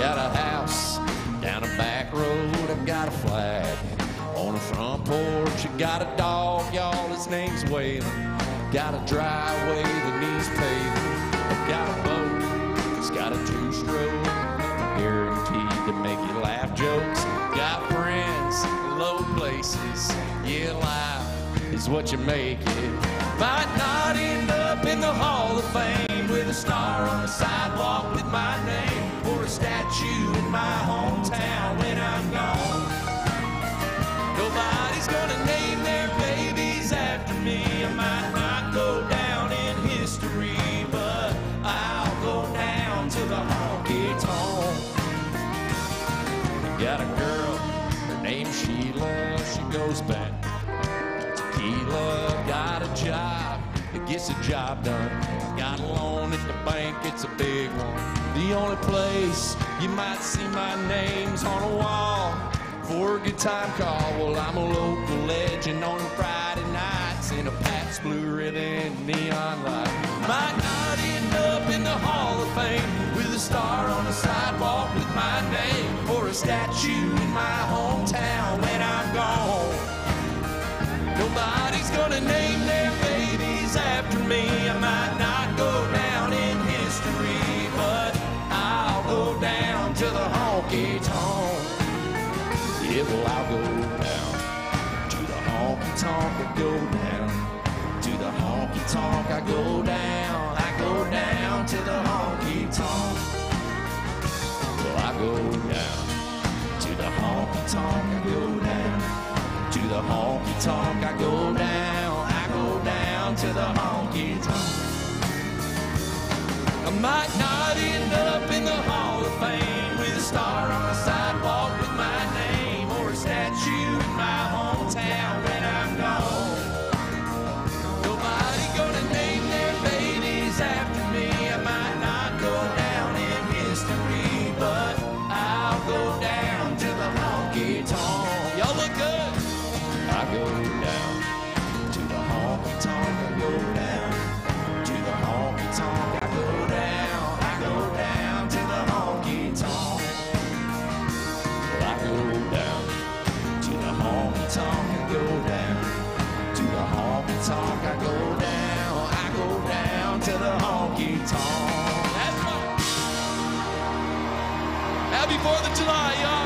got a house down a back road. I've got a flag on the front porch. I got a dog, y'all. His name's Waylon. Got a driveway that needs paving. I've got a boat. It's got a two-stroke. Guaranteed to make you laugh jokes. Got friends in low places. Yeah, life is what you make it. Might not end Got a girl, her name's Sheila. She goes back tequila. Got a job, it gets the job done. Got a loan at the bank, it's a big one. The only place you might see my name's on a wall for a good time call. Well, I'm a local legend on Friday in a Pabst Blue Ribbon neon light. Might not end up in the Hall of Fame with a star on the sidewalk with my name or a statue in my hometown when I'm gone. Nobody's gonna name their babies after me. I might not go down in history, but I'll go down to the honky tonk. Yeah, well, I'll go tonk. I go down to the honky tonk. I go down. I go down to the honky tonk. Well, I go down to the honky tonk. I go down to the honky tonk. I go down. I go down to the honky tonk. I might not end up in the I go down to the honky tonk. I go down to the honky tonk. I go down. I go down to the honky tonk. I go down to the honky tonk. I go down to the honky tonk. I go down. I go down to the honky tonk. That's right. Happy Fourth of July, y'all.